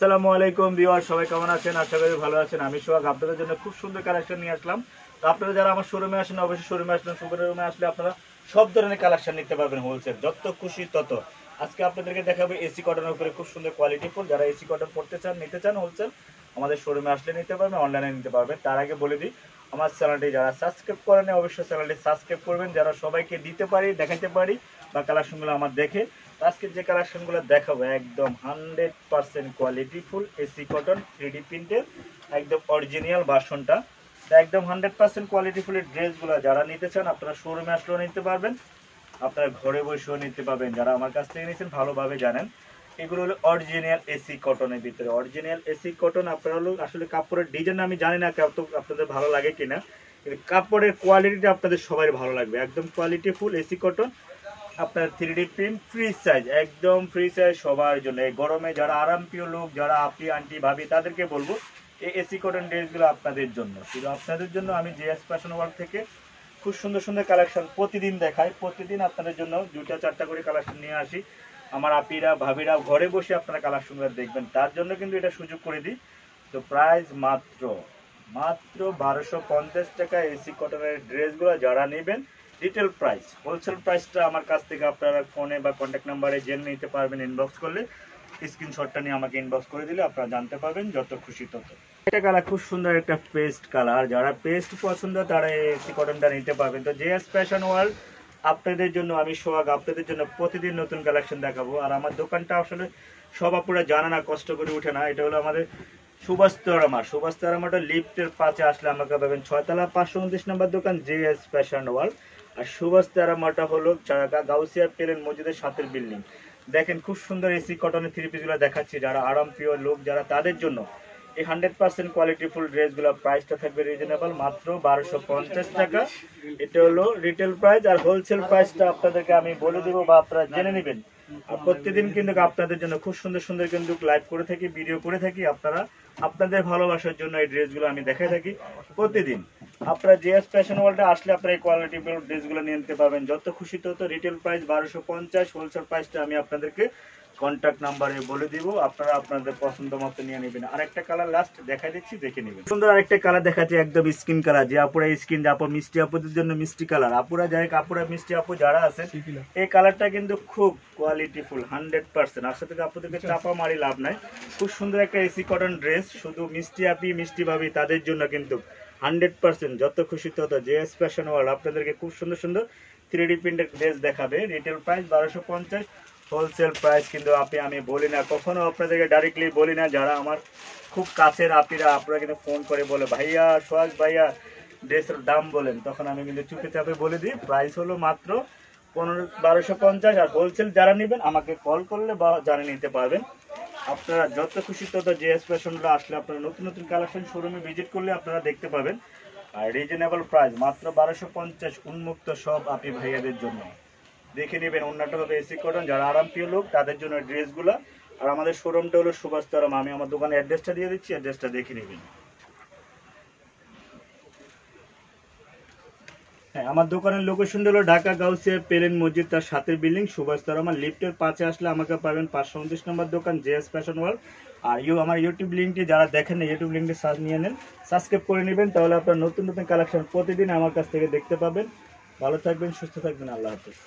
আসসালামু আলাইকুম ভিউয়ার সবাই কেমন আছেন? আশা করি ভালো আছেন। আমি সোহাগ, আপনাদের জন্য খুব সুন্দর কালেকশন নিয়ে আসলাম। তো আপনারা যারা আমার শোরুমে আসেন, অবশ্যই শোরুমে আসলেন শোরুমে আসলে আপনারা সব ধরনের কালেকশন নিতে পারবেন হোলসেল যত খুশি তত। আজকে আপনাদেরকে দেখাবো এসি কটনের উপরে খুব সুন্দর কোয়ালিটি ফুল যারা এসি কটন পড়তে চান, নিতে চান হোলসেল আমাদের শোরুমে আসলে নিতে পারবেন অনলাইনে নিতে পারবেন। তার আগে বলে দিই আমার চ্যানেলটি যারা সাবস্ক্রাইব করেন অবশ্যই চ্যানেলটি সাবস্ক্রাইব করবেন যারা সবাইকে দিতে পারি দেখাতে পারি বা কালেকশনগুলো আমার দেখে। আজকে যে কালেকশনগুলো দেখাবো, একদম hundred percent quality full AC cotton three D প্রিন্টের একদম অরিজিনাল বাসনটা একদম হান্ড্রেড পার্সেন্ট কোয়ালিটি ফুলের ড্রেসগুলো যারা নিতে চান, আপনারা শোরুমে আসলেও নিতে পারবেন। আপনারা ঘরে বসেও নিতে পারবেন। যারা আমার কাছ থেকে নিয়েছেন, ভালোভাবে জানেন। এগুলো হলো অরিজিনাল এসি কটনের ভিতরে। অরিজিনাল এসি কটন আপনারা হলো আসলে কাপড়ের ডিজাইন আমি জানি না কত আপনাদের ভালো লাগে কিনা। কাপড়ের কোয়ালিটিটা আপনাদের সবাই ভালো লাগবে। একদম কোয়ালিটি ফুল এসি কটন আপনার three D print free size একদম ফ্রি সাইজ সবার জন্য। এই গরমে যারা আরাম প্রিয় লোক, যারা আপনি আন্টি ভাবি, তাদেরকে বলব, এই এসি কটন ড্রেসগুলো আপনাদের জন্য। শুধু আপনাদের জন্য, আমি জিএস ফ্যাশন ওয়ার্ল্ড থেকে খুব সুন্দর সুন্দর কালেকশন প্রতিদিন দেখাই। প্রতিদিন আপনাদের জন্য দুটা চারটা করে কালেকশন নিয়ে আসি। আমার আপিরা, ভাবিরা ঘরে বসে আপনারা কালেকশনগুলো দেখবেন। তার জন্য কিন্তু এটা সুযোগ করে দিই। তো প্রাইস মাত্র মাত্র বারোশো পঞ্চাশ টাকা এসি কটনের ড্রেসগুলো যারা নেবেন রিটেল প্রাইস হোলসেল প্রাইসটা আমার কাছ থেকে আপনারা ফোনে বা কন্ট্যাক্ট নাম্বারে জেনে নিতে পারবেন ইনবক্স করলে। স্ক্রিনশটটা নিয়ে আমাকে ইনবক্স করে দিলে আপনারা জানতে পারবেন যত খুশি তত। এটা কালার খুব সুন্দর একটা পেস্ট কালার যারা পেস্ট পছন্দ তারা এসি কটনটা নিতে পারবেন। তো জেএস ফ্যাশন ওয়ার্ল্ড আপনাদের জন্য আমি সোহাগ, আপনাদের জন্য প্রতিদিন নতুন কালেকশন দেখাবো। আর আমার দোকানটা আসলে সব আপুরা জানে না, কষ্ট করে উঠে না। এটা হলো আমাদের সুভাষ তরামা সুভাষ তরামাটা লিফটের পাশে আসলে আমাকে পাবেন ছয়তলা পাঁচশো উনত্রিশ নম্বর দোকান জে এস ফ্যাশন ওয়ার্ল্ড আর সুভাষ তেরামাটা হলো গাউসিয়া পেলেন মসজিদের সাথের বিল্ডিং দেখেন খুব সুন্দর এসি কটনের থ্রি পিসগুলো দেখাচ্ছি। যারা আরাম প্রিয় লোক, যারা তাদের জন্য এই হান্ড্রেড পার্সেন্ট কোয়ালিটি ফুল ড্রেসগুলো প্রাইসটা থাকবে রিজনেবল মাত্র বারোশো পঞ্চাশ টাকা। এটা হলো রিটেল প্রাইস আর হোলসেল প্রাইসটা আপনাদেরকে আমি বলে দেবো বা আপনারা জেনে নেবেন। আর প্রতিদিন কিন্তু আপনাদের জন্য খুব সুন্দর সুন্দর কিন্তু লাইভ করে থাকি ভিডিও করে থাকি। আপনারা আপনাদের ভালোবাসার জন্য এই ড্রেসগুলো আমি দেখাই থাকি প্রতিদিন। আপনারা জিএস ফ্যাশন ওয়ার্ল্ডে আসলে আপনারা এই কোয়ালিটি ড্রেসগুলো নিয়ে নিতে পারবেন। যত খুশি তত রিটেল প্রাইস বারোশো পঞ্চাশ হোলসেল প্রাইসটা আমি আপনাদেরকে কন্ট্যাক্ট নাম্বারে বলে দিব আপনারা আপনাদের পছন্দ মতো নিয়ে নেবেন। আরেকটা কালার লাস্ট দেখাই দিচ্ছি দেখে নেবেন। সুন্দর আরেকটা কালার দেখাচ্ছি একদম স্কিন কালার যে আপুরা স্কিন আপু মিষ্টি আপুদের জন্য মিষ্টি কালার আপুরা যাই আপুরা মিষ্টি আপু যারা আছে এই কালারটা কিন্তু খুব কোয়ালিটি ফুল হান্ড্রেড পার্সেন্ট আসলে থেকে আপুদেরকে চাপা মারি লাভ নাই। খুব সুন্দর একটা এসি কটন ড্রেস শুধু মিষ্টি আপি মিষ্টি ভাবি তাদের জন্য কিন্তু হান্ড্রেড পার্সেন্ট যত খুশি তত জেএস ফ্যাশন ওয়ার্ল্ড আপনাদেরকে খুব সুন্দর সুন্দর থ্রি ডি প্রিন্টের ড্রেস দেখাবে। রিটেল প্রাইস বারোশো পঞ্চাশ হোলসেল প্রাইস কিন্তু আপনি, আমি বলি না, কখনো আপনাদেরকে ডাইরেক্টলি বলি না, যারা আমার খুব কাছের আপিরা, আপনারা কিন্তু ফোন করে বলে, ভাইয়া, সোহাগ ভাইয়া ড্রেসের দাম বলেন। তখন আমি কিন্তু চুপে চাপে বলে দিই প্রাইস হলো মাত্র পনেরো, বারোশো পঞ্চাশ, আর হোলসেল যারা নেবেন, আমাকে কল করলে বা জানিয়ে নিতে পারবেন। আপনারা যত খুশি তত জিএস ফ্যাশনগুলো আসলে আপনারা নতুন নতুন কালেকশন শোরুমে ভিজিট করলে আপনারা দেখতে পাবেন। আর রিজনেবল প্রাইস মাত্র বারোশো পঞ্চাশ উন্মুক্ত সব আপি ভাইয়াদের জন্য। দেখে নেবেন অন্যটা হবে এসি কটন। যারা আরাম প্রিয় লোক, তাদের জন্য ড্রেসগুলো। আর আমাদের শোরুমটা হলো সুভাষ তারাম আমি আমার দোকানের অ্যাড্রেসটা দিয়ে দিচ্ছি, অ্যাড্রেসটা দেখে নেবেন। হ্যাঁ আমার দোকানের লোকেশন হলো ঢাকা গাউসিয়া পেলেন মসজিদ, তার সাথের বিল্ডিং সুভাষ তারামা লিফটের পাঁচে আসলে আমাকে পাবেন পাঁচশো উনত্রিশ নম্বর দোকান, জেএস ফ্যাশন ওয়ার্ল্ড আর ইউ, আমার ইউটিউব লিঙ্কটি যারা দেখেন না ইউটিউব লিঙ্কটি সার্চ নিয়ে নেন সাবস্ক্রাইব করে নেবেন, তাহলে আপনার নতুন নতুন কালেকশন প্রতিদিন আমার কাছ থেকে দেখতে পাবেন। ভালো থাকবেন, সুস্থ থাকবেন, আল্লাহ হাফিজ।